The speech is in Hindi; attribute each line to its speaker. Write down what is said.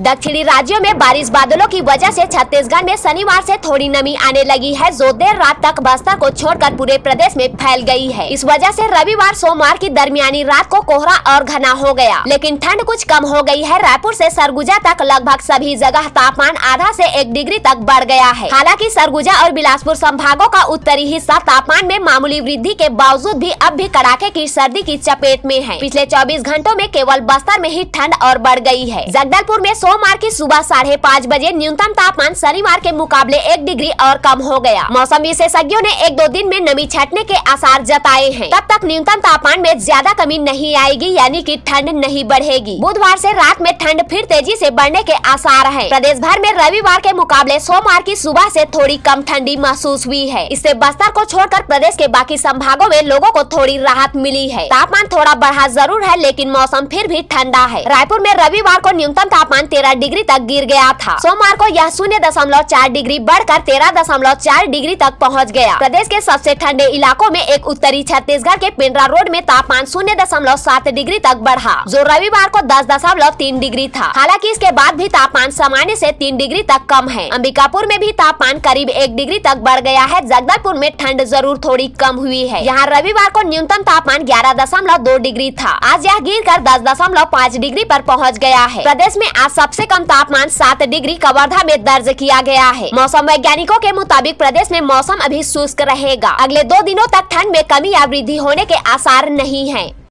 Speaker 1: दक्षिणी राज्यों में बारिश बादलों की वजह से छत्तीसगढ़ में शनिवार से थोड़ी नमी आने लगी है। जो देर रात तक बस्तर को छोड़कर पूरे प्रदेश में फैल गई है। इस वजह से रविवार सोमवार की दरमियानी रात को कोहरा और घना हो गया। लेकिन ठंड कुछ कम हो गई है। रायपुर से सरगुजा तक लगभग सभी जगह तापमान आधा से एक डिग्री तक बढ़ गया है। हालाँकि सरगुजा और बिलासपुर संभागों का उत्तरी हिस्सा तापमान में मामूली वृद्धि के बावजूद भी अब भी कड़ाके की सर्दी की चपेट में है। पिछले 24 घंटों में केवल बस्तर में ही ठंड और बढ़ गई है। जगदलपुर में सोमवार की सुबह साढ़े पाँच बजे न्यूनतम तापमान शनिवार के मुकाबले एक डिग्री और कम हो गया। मौसम विशेषज्ञों ने एक दो दिन में नमी छटने के आसार जताए हैं। तब तक न्यूनतम तापमान में ज़्यादा कमी नहीं आएगी, यानी कि ठंड नहीं बढ़ेगी। बुधवार से रात में ठंड फिर तेज़ी से बढ़ने के आसार है। प्रदेश भर में रविवार के मुकाबले सोमवार की सुबह से थोड़ी कम ठंडी महसूस हुई है। इससे बस्तर को छोड़कर प्रदेश के बाकी संभागों में लोगों को थोड़ी राहत मिली है। तापमान थोड़ा बढ़ा ज़रूर है, लेकिन मौसम फिर भी ठंडा है। रायपुर में रविवार को न्यूनतम तापमान तेरह डिग्री तक गिर गया था। सोमवार को यह शून्य दशमलव चार डिग्री बढ़कर तेरह दशमलव चार डिग्री तक पहुँच गया। प्रदेश के सबसे ठंडे इलाकों में एक उत्तरी छत्तीसगढ़ के पिंडरा रोड में तापमान शून्य दशमलव सात डिग्री तक बढ़ा। जो रविवार को दस दशमलव तीन डिग्री था। हालाँकि इसके बाद भी तापमान सामान्य से तीन डिग्री तक कम है। अंबिकापुर में भी तापमान करीब एक डिग्री तक बढ़ गया है। जगदलपुर में ठंड ज़रूर थोड़ी कम हुई है। यहाँ रविवार को न्यूनतम तापमान ग्यारह दशमलव दो डिग्री था। आज यह गिर कर दस दशमलव पाँच डिग्री पर पहुँच गया है। प्रदेश में आज सबसे कम तापमान सात डिग्री कवर्धा में दर्ज किया गया है। मौसम वैज्ञानिकों के मुताबिक प्रदेश में मौसम अभी शुष्क रहेगा। अगले दो दिनों तक ठंड में कमी या वृद्धि होने के आसार नहीं है।